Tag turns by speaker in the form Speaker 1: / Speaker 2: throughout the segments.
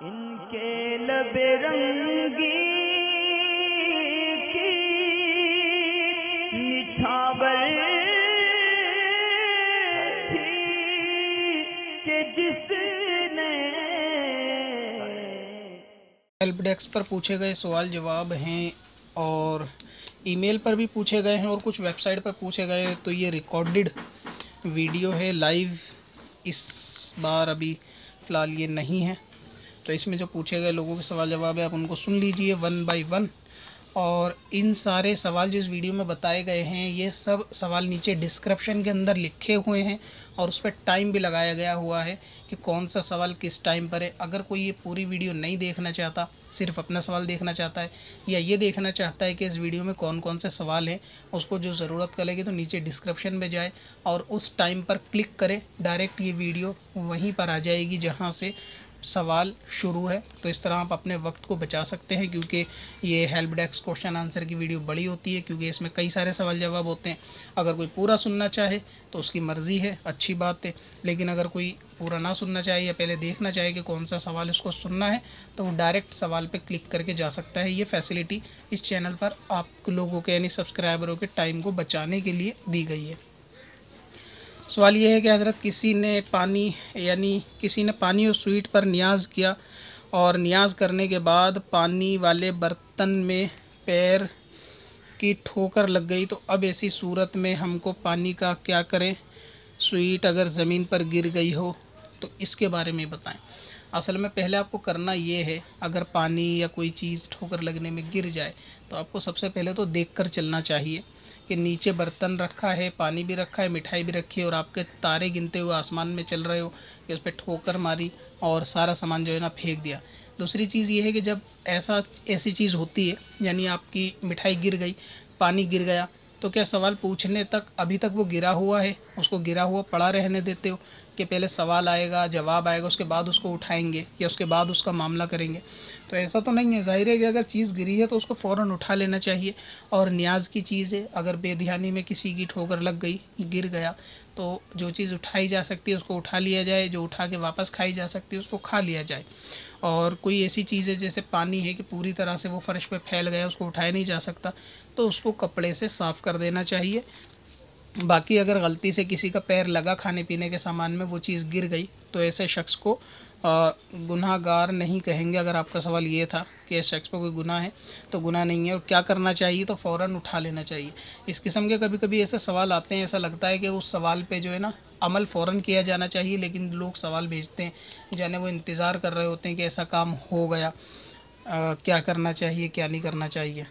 Speaker 1: इनके लबे रंगी जिसने
Speaker 2: हेल्प डेस्क पर पूछे गए सवाल जवाब हैं और ईमेल पर भी पूछे गए हैं और कुछ वेबसाइट पर पूछे गए हैं। तो ये रिकॉर्डेड वीडियो है लाइव इस बार अभी फ़िलहाल ये नहीं है। तो इसमें जो पूछे गए लोगों के सवाल जवाब है, आप उनको सुन लीजिए वन बाई वन। और इन सारे सवाल जो इस वीडियो में बताए गए हैं, ये सब सवाल नीचे डिस्क्रिप्शन के अंदर लिखे हुए हैं और उस पर टाइम भी लगाया गया हुआ है कि कौन सा सवाल किस टाइम पर है। अगर कोई ये पूरी वीडियो नहीं देखना चाहता, सिर्फ़ अपना सवाल देखना चाहता है, या ये देखना चाहता है कि इस वीडियो में कौन कौन से सवाल हैं, उसको जो ज़रूरत करेगी तो नीचे डिस्क्रिप्शन में जाए और उस टाइम पर क्लिक करें। डायरेक्ट ये वीडियो वहीं पर आ जाएगी जहाँ से सवाल शुरू है। तो इस तरह आप अपने वक्त को बचा सकते हैं क्योंकि ये हेल्प डेस्क क्वेश्चन आंसर की वीडियो बड़ी होती है क्योंकि इसमें कई सारे सवाल जवाब होते हैं। अगर कोई पूरा सुनना चाहे तो उसकी मर्ज़ी है, अच्छी बात है। लेकिन अगर कोई पूरा ना सुनना चाहे या पहले देखना चाहे कि कौन सा सवाल उसको सुनना है तो वो डायरेक्ट सवाल पे क्लिक करके जा सकता है। ये फैसिलिटी इस चैनल पर आप लोगों के यानी सब्सक्राइबरों के टाइम को बचाने के लिए दी गई है। सवाल ये है कि हज़रत, किसी ने पानी, यानी किसी ने पानी और स्वीट पर न्याज किया और न्याज करने के बाद पानी वाले बर्तन में पैर की ठोकर लग गई तो अब ऐसी सूरत में हमको पानी का क्या करें? स्वीट अगर ज़मीन पर गिर गई हो तो इसके बारे में बताएँ। असल में पहले आपको करना ये है, अगर पानी या कोई चीज़ ठोकर लगने में गिर जाए तो आपको सबसे पहले तो देख कर चलना चाहिए। कि नीचे बर्तन रखा है, पानी भी रखा है, मिठाई भी रखी है और आपके तारे गिनते हुए आसमान में चल रहे हो, कि उस पर ठोकर मारी और सारा सामान जो है ना फेंक दिया। दूसरी चीज़ ये है कि जब ऐसा, ऐसी चीज़ होती है, यानी आपकी मिठाई गिर गई, पानी गिर गया तो क्या सवाल पूछने तक अभी तक वो गिरा हुआ है? उसको गिरा हुआ पड़ा रहने देते हो कि पहले सवाल आएगा, जवाब आएगा, उसके बाद उसको उठाएँगे या उसके बाद उसका मामला करेंगे। तो ऐसा तो नहीं है। ज़ाहिर है कि अगर चीज़ गिरी है तो उसको फ़ौर उठा लेना चाहिए। और न्याज की चीज़ है, अगर बेध्यानी में किसी की ठोकर लग गई, गिर गया तो जो चीज़ उठाई जा सकती है उसको उठा लिया जाए, जो उठा के वापस खाई जा सकती है उसको खा लिया जाए। और कोई ऐसी चीज़ है जैसे पानी है कि पूरी तरह से वो फर्श पे फैल गया, उसको उठाया नहीं जा सकता तो उसको कपड़े से साफ़ कर देना चाहिए। बाकी अगर गलती से किसी का पैर लगा खाने पीने के सामान में वो चीज़ गिर गई तो ऐसे शख्स को गुनाहगार नहीं कहेंगे। अगर आपका सवाल ये था कि इस शख्स पर कोई गुनाह है तो गुनाह नहीं है। और क्या करना चाहिए तो फ़ौर उठा लेना चाहिए। इस किस्म के कभी कभी ऐसे सवाल आते हैं ऐसा लगता है कि उस सवाल पे जो है ना अमल फ़ौर किया जाना चाहिए लेकिन लोग सवाल भेजते हैं जाने वो इंतज़ार कर रहे होते हैं कि ऐसा काम हो गया। आ, क्या करना चाहिए क्या नहीं करना चाहिए?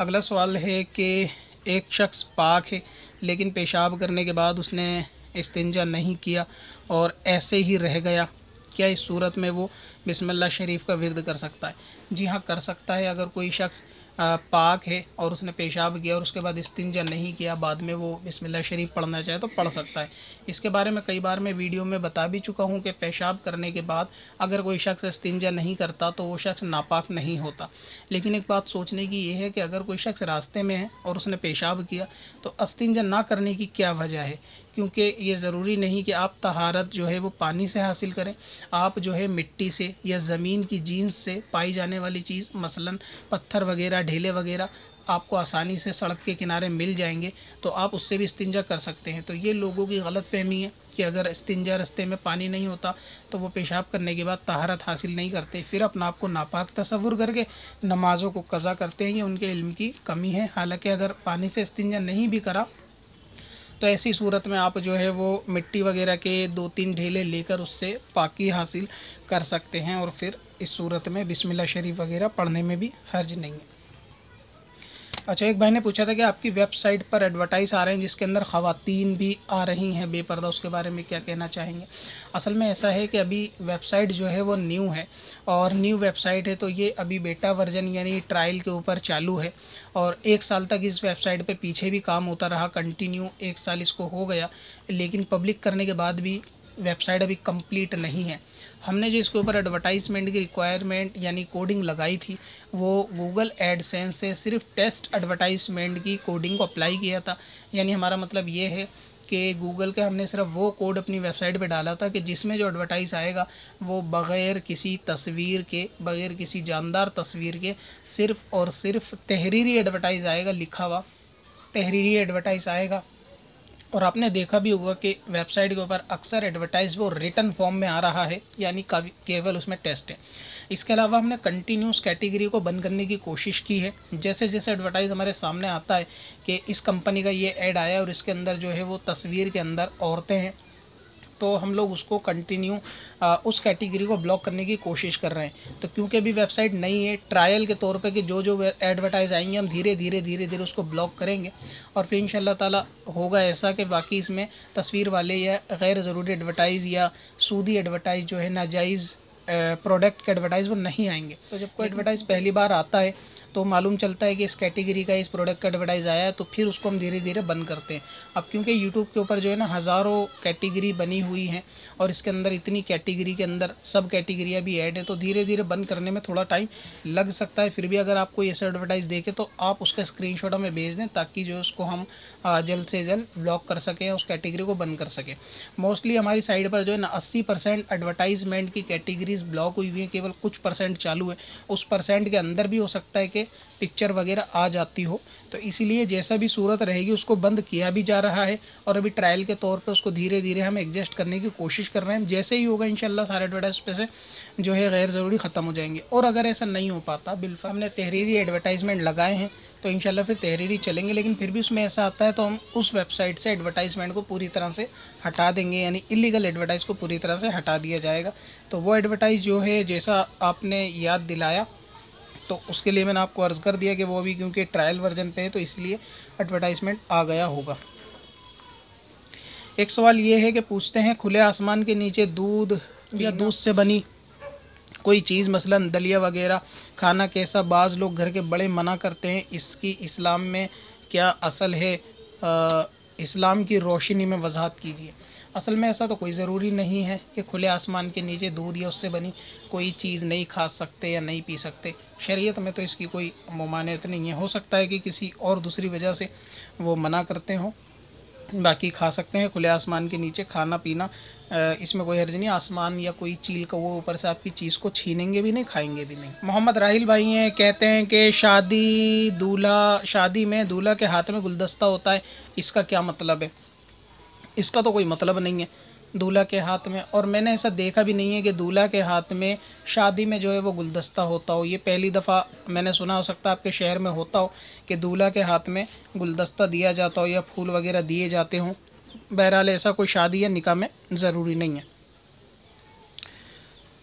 Speaker 2: अगला सवाल है कि एक शख्स पाक है, लेकिन पेशाब करने के बाद उसने इस्तिंजा नहीं किया और ऐसे ही रह गया। क्या इस सूरत में वो बिस्मिल्लाह शरीफ का विरद कर सकता है? जी हाँ कर सकता है। अगर कोई शख्स पाक है और उसने पेशाब किया और उसके बाद इस्तिंजा नहीं किया, बाद में वो बिस्मिल्लाह शरीफ पढ़ना चाहे तो पढ़ सकता है। इसके बारे में कई बार मैं वीडियो में बता भी चुका हूँ कि पेशाब करने के बाद अगर कोई शख्स इस्तिंजा नहीं करता तो वो शख्स नापाक नहीं होता। लेकिन एक बात सोचने की ये है कि अगर कोई शख्स रास्ते में है और उसने पेशाब किया तो अस्तिंजा ना करने की क्या वजह है? क्योंकि ये ज़रूरी नहीं कि आप तहारत जो है वो पानी से हासिल करें। आप जो है मिट्टी से या ज़मीन की जीन्स से पाई जाने वाली चीज़, मसलन पत्थर वगैरह, ढेले वगैरह, आपको आसानी से सड़क के किनारे मिल जाएँगे तो आप उससे भी इस्तिंजा कर सकते हैं। तो ये लोगों की गलत फहमी है कि अगर इस्तिंजा रस्ते में पानी नहीं होता तो वो पेशाब करने के बाद तहारत हासिल नहीं करते। फिर अपना आपको नापाक तस्वुर करके नमाज़ों को कज़ा करते हैं, ये उनके इल्म की कमी है। हालाँकि अगर पानी से इस्तिंजा नहीं भी करा तो ऐसी सूरत में आप जो है वो मिट्टी वगैरह के दो तीन ढेले लेकर उससे पाकि हासिल कर सकते हैं और फिर इस सूरत में बिस्मिल्लाह शरीफ वगैरह पढ़ने में भी हर्ज नहीं है। अच्छा एक भाई ने पूछा था कि आपकी वेबसाइट पर एडवर्टाइज आ रहे हैं, जिसके अंदर ख़वातीन भी आ रही हैं, बेपर्दा उसके बारे में क्या कहना चाहेंगे? असल में ऐसा है कि अभी वेबसाइट जो है वो न्यू है, और न्यू वेबसाइट है तो ये अभी बेटा वर्जन यानी ट्रायल के ऊपर चालू है, और एक साल तक इस वेबसाइट पर पीछे भी काम होता रहा कंटिन्यू एक साल इसको हो गया, लेकिन पब्लिक करने के बाद भी वेबसाइट अभी कंप्लीट नहीं है। हमने जो इसके ऊपर एडवर्टाइजमेंट की रिक्वायरमेंट यानी कोडिंग लगाई थी, वो गूगल एडसेंस से सिर्फ़ टेस्ट एडवर्टाइजमेंट की कोडिंग को अप्लाई किया था। यानी हमारा मतलब ये है कि गूगल के हमने सिर्फ़ वो कोड अपनी वेबसाइट पे डाला था कि जिसमें जो एडवर्टाइज़ आएगा, वो बग़ैर किसी तस्वीर के, बग़ैर किसी जानदार तस्वीर के सिर्फ़ और सिर्फ़ तहरीरी एडवर्टाइज़ आएगा, लिखा हुआ तहरीरी एडवर्टाइज़ आएगा। और आपने देखा भी होगा कि वेबसाइट के ऊपर अक्सर एडवर्टाइज वो रिटर्न फॉर्म में आ रहा है, यानी केवल उसमें टेस्ट है। इसके अलावा हमने कंटिन्यूस कैटेगरी को बंद करने की कोशिश की है। जैसे जैसे एडवर्टाइज हमारे सामने आता है कि इस कंपनी का ये ऐड आया और इसके अंदर जो है वो तस्वीर के अंदर औरतें हैं तो हम लोग उसको कंटिन्यू उस कैटेगरी को ब्लॉक करने की कोशिश कर रहे हैं। तो क्योंकि अभी वेबसाइट नहीं है ट्रायल के तौर पे कि जो जो एडवर्टाइज आएँगे हम धीरे धीरे धीरे धीरे उसको ब्लॉक करेंगे। और फिर इन ताला होगा ऐसा कि बाकी इसमें तस्वीर वाले या गैर ज़रूरी एडवर्टाइज़ या सूदी एडवर्टाइज़ जो है नाजायज़ प्रोडक्ट के एडवर्टाइज वो नहीं आएँगे। तो जब कोई एडवर्टाइज पहली बार आता है तो मालूम चलता है कि इस कैटेगरी का, इस प्रोडक्ट का एडवर्टाइज आया है तो फिर उसको हम धीरे धीरे बंद करते हैं। अब क्योंकि यूट्यूब के ऊपर जो है ना, हज़ारों कैटेगरी बनी हुई हैं और इसके अंदर इतनी कैटेगरी के अंदर सब कैटेगरियाँ भी ऐड हैं तो धीरे धीरे बंद करने में थोड़ा टाइम लग सकता है। फिर भी अगर आपको ऐसा एडवर्टाइज़ देखे तो आप उसका स्क्रीन हमें भेज दें ताकि जो उसको हम जल्द से जल्द ब्लॉक कर सकें, उस कैटेगरी को बंद कर सकें। मोस्टली हमारी साइड पर जो है ना, अस्सी परसेंट एडवर्टाइजमेंट की कैटेगरीज ब्लॉक हुई हुई हैं, केवल कुछ परसेंट चालू है। उस परसेंट के अंदर भी हो सकता है कि पिक्चर वगैरह आ जाती हो तो इसीलिए जैसा भी सूरत रहेगी उसको बंद किया भी जा रहा है और अभी ट्रायल के तौर पे उसको धीरे धीरे हम एडजस्ट करने की कोशिश कर रहे हैं। जैसे ही होगा, इंशाल्लाह सारे एडवर्टाइज पे से जो है गैर ज़रूरी ख़त्म हो जाएँगे। और अगर ऐसा नहीं हो पाता, बिल्कुल हमने तहरीरी एडवर्टाइजमेंट लगाए हैं तो इन फिर तहरीरी चलेंगे, लेकिन फिर भी उसमें ऐसा आता है तो हम उस वेबसाइट से एडवर्टाइजमेंट को पूरी तरह से हटा देंगे, यानी इलीगल एडवर्टाइज़ को पूरी तरह से हटा दिया जाएगा। तो वो एडवर्टाइज़ जो है, जैसा आपने याद दिलाया तो उसके लिए मैंने आपको अर्ज़ कर दिया कि वो अभी क्योंकि ट्रायल वर्जन पे है तो इसलिए एडवर्टाइजमेंट आ गया होगा। एक सवाल ये है कि पूछते हैं खुले आसमान के नीचे दूध या दूध से बनी कोई चीज़ मसलन दलिया वगैरह खाना कैसा बाज़ लोग घर के बड़े मना करते हैं इसकी इस्लाम में क्या असल है? आ, इस्लाम की रोशनी में वजाहत कीजिए। असल में ऐसा तो कोई ज़रूरी नहीं है कि खुले आसमान के नीचे दूध या उससे बनी कोई चीज़ नहीं खा सकते या नहीं पी सकते। शरीयत में तो इसकी कोई ममानियत नहीं है। हो सकता है कि किसी और दूसरी वजह से वो मना करते हों। बाकी खा सकते हैं, खुले आसमान के नीचे खाना, पीना इसमें कोई हर्ज नहीं, आसमान या कोई चील का वो ऊपर से आपकी चीज़ को छीनेंगे भी नहीं, खाएँगे भी नहीं। मोहम्मद राहिल भाई हैं, कहते हैं कि शादी दूल्हा, शादी में दूल्हा के हाथ में गुलदस्ता होता है, इसका क्या मतलब है? इसका तो कोई मतलब नहीं है। दूल्हा के हाथ में। और मैंने ऐसा देखा भी नहीं है कि दूल्हा के हाथ में शादी में जो है वो गुलदस्ता होता हो। ये पहली दफ़ा मैंने सुना, हो सकता है आपके शहर में होता हो कि दूल्हा के हाथ में गुलदस्ता दिया जाता हो या फूल वगैरह दिए जाते हों। बहरहाल ऐसा कोई शादी या निकाह में ज़रूरी नहीं है।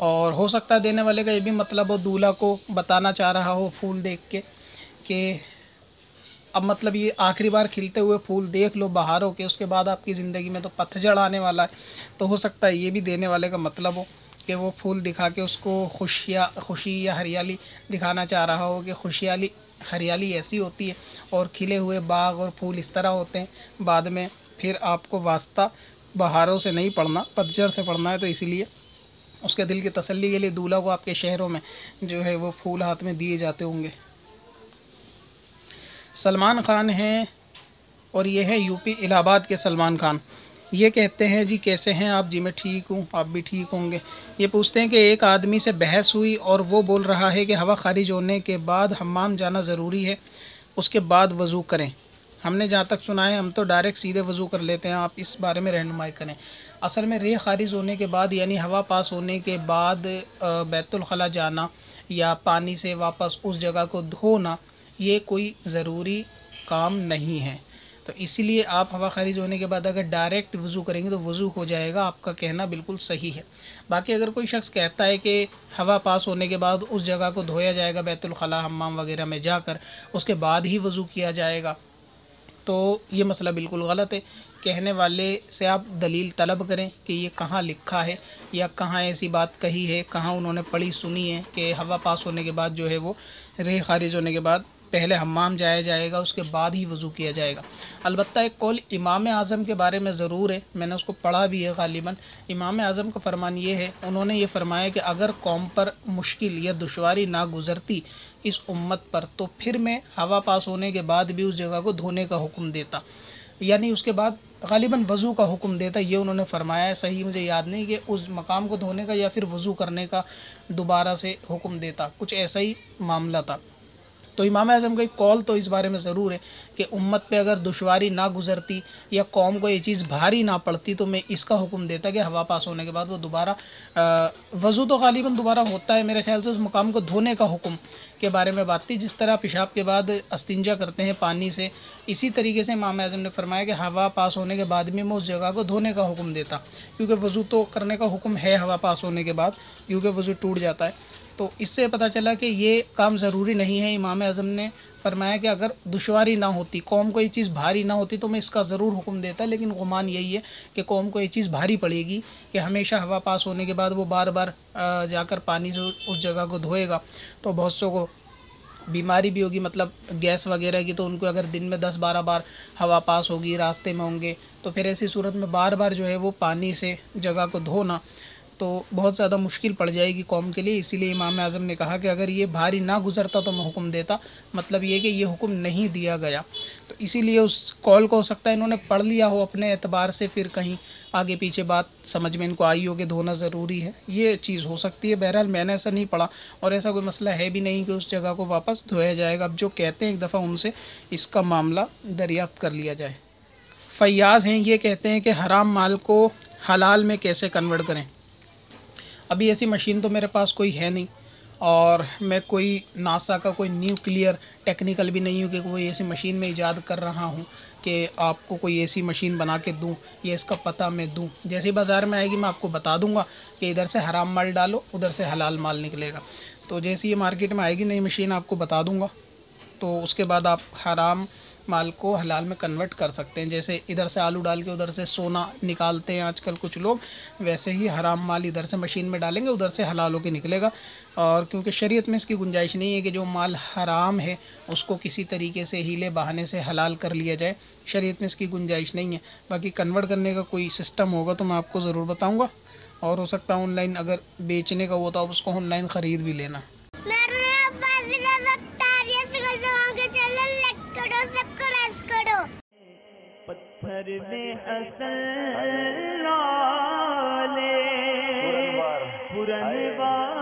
Speaker 2: और हो सकता है देने वाले का ये भी मतलब हो, दूल्हा को बताना चाह रहा हो फूल देख के कि अब मतलब ये आखिरी बार खिलते हुए फूल देख लो बहारों के उसके बाद आपकी ज़िंदगी में तो पतझड़ आने वाला है। तो हो सकता है ये भी देने वाले का मतलब हो कि वो फूल दिखा के उसको खुशिया, खुशी या हरियाली दिखाना चाह रहा हो कि खुशहाली हरियाली ऐसी होती है और खिले हुए बाग और फूल इस तरह होते हैं। बाद में फिर आपको वास्ता बहारों से नहीं पढ़ना पतझड़ से पढ़ना है तो इसीलिए उसके दिल की तसल्ली के लिए दूल्हा को आपके शहरों में जो है वो फूल हाथ में दिए जाते होंगे। सलमान ख़ान हैं और ये हैं यूपी इलाहाबाद के सलमान खान। ये कहते हैं, जी कैसे हैं आप? जी मैं ठीक हूँ, आप भी ठीक होंगे। ये पूछते हैं कि एक आदमी से बहस हुई और वो बोल रहा है कि हवा खारिज होने के बाद हमाम जाना ज़रूरी है, उसके बाद वज़ू करें। हमने जहाँ तक सुना है, हम तो डायरेक्ट सीधे वज़ू कर लेते हैं, आप इस बारे में रहनुमाई करें। असल में रे खारिज होने के बाद, यानी हवा पास होने के बाद बैतुलखला जाना या पानी से वापस उस जगह को धोना ये कोई ज़रूरी काम नहीं है। तो इसीलिए आप हवा खारिज होने के बाद अगर डायरेक्ट वज़ू करेंगे तो वज़ू हो जाएगा, आपका कहना बिल्कुल सही है। बाकी अगर कोई शख्स कहता है कि हवा पास होने के बाद उस जगह को धोया जाएगा बैतुलखला हमाम वगैरह में जाकर, उसके बाद ही वज़ू किया जाएगा तो ये मसला बिल्कुल गलत है। कहने वाले से आप दलील तलब करें कि ये कहाँ लिखा है, या कहाँ ऐसी बात कही है, कहाँ उन्होंने पढ़ी सुनी है कि हवा पास होने के बाद जो है वो रे खारिज होने के बाद पहले हमाम जाया जाएगा, उसके बाद ही वज़ू किया जाएगा। अलबत्त एक कौल इमाम आज़म के बारे में ज़रूर है, मैंने उसको पढ़ा भी है गालिबा इमाम आज़म का फरमान ये है, उन्होंने ये फरमाया कि अगर कौम पर मुश्किल या दुशारी ना गुज़रती इस उम्मत पर तो फिर मैं हवा पास होने के बाद भी उस जगह को धोने का हुक्म देता। यानी उसके बाद गालिबा वज़ू का हुक्म देता, ये उन्होंने फरमाया है सही मुझे याद नहीं कि उस मकाम को धोने का या फिर वज़ू करने का दोबारा से हुक्म देता। कुछ ऐसा ही मामला था। तो इमाम आज़म का कॉल तो इस बारे में ज़रूर है कि उम्मत पे अगर दुशारी ना गुज़रती या कौम को ये चीज़ भारी ना पड़ती तो मैं इसका हुक्म देता कि हवा पास होने के बाद वो दोबारा वज़ू तो गालिबा दोबारा होता है। मेरे ख्याल से उस मकाम को धोने का हुक्म के बारे में बात थी। जिस तरह पेशाब के बाद अस्तिंजा करते हैं पानी से, इसी तरीके से इमाम आज़म ने फरमाया कि हवा पास होने के बाद भी मैं उस जगह को धोने का हुक्म देता, क्योंकि वज़ू तो करने का हुक्म है हवा पास होने के बाद, क्योंकि वज़ू टूट जाता है। तो इससे पता चला कि ये काम ज़रूरी नहीं है, इमाम अज़म ने फरमाया कि अगर दुशारी ना होती, कौम को ये चीज़ भारी ना होती तो मैं इसका ज़रूर हुक्म देता, लेकिन गुमान यही है कि कौम को ये चीज़ भारी पड़ेगी कि हमेशा हवा पास होने के बाद वो बार बार जाकर पानी से उस जगह को धोएगा। तो बहुत सौ को बीमारी भी होगी मतलब गैस वगैरह की तो उनको अगर दिन में दस बारह बार हवा पास होगी, रास्ते में होंगे तो फिर ऐसी सूरत में बार बार जो है वो पानी से जगह को धोना। तो बहुत ज़्यादा मुश्किल पड़ जाएगी कौम के लिए। इसीलिए इमाम आज़म ने कहा कि अगर ये भारी ना गुज़रता तो मैं हुक्म देता। मतलब ये कि ये हुक्म नहीं दिया गया। तो इसीलिए उस कॉल को हो सकता है इन्होंने पढ़ लिया हो अपने एतबार से, फिर कहीं आगे पीछे बात समझ में इनको आई हो कि धोना ज़रूरी है। ये चीज़ हो सकती है। बहरहाल मैंने ऐसा नहीं पढ़ा और ऐसा कोई मसला है भी नहीं कि उस जगह को वापस धोया जाएगा। अब जो कहते हैं एक दफ़ा उनसे, इसका मामला दरियाफ्त कर लिया जाए। फैयाज़ हैं, ये कहते हैं कि हराम माल को हलाल में कैसे कन्वर्ट करें? अभी ऐसी मशीन तो मेरे पास कोई है नहीं और मैं कोई नासा का कोई न्यूक्लियर टेक्निकल भी नहीं हूँ कि कोई ऐसी मशीन में ईजाद कर रहा हूँ कि आपको कोई ऐसी मशीन बना के दूँ, या इसका पता मैं दूँ। जैसे ही बाज़ार में आएगी मैं आपको बता दूँगा कि इधर से हराम माल डालो, उधर से हलाल माल निकलेगा। तो जैसे ये मार्केट में आएगी नई मशीन, आपको बता दूँगा। तो उसके बाद आप हराम माल को हलाल में कन्वर्ट कर सकते हैं। जैसे इधर से आलू डाल के उधर से सोना निकालते हैं आजकल कुछ लोग, वैसे ही हराम माल इधर से मशीन में डालेंगे, उधर से हलाल होकर निकलेगा। और क्योंकि शरीयत में इसकी गुंजाइश नहीं है कि जो माल हराम है, उसको किसी तरीके से हीले बहाने से हलाल कर लिया जाए, शरीयत में इसकी गुंजाइश नहीं है। बाकी कन्वर्ट करने का कोई सिस्टम होगा तो मैं आपको ज़रूर बताऊँगा। और हो सकता है ऑनलाइन अगर बेचने का वो तो आप उसको ऑनलाइन ख़रीद भी लेना।
Speaker 1: पत्थर में असल पुरन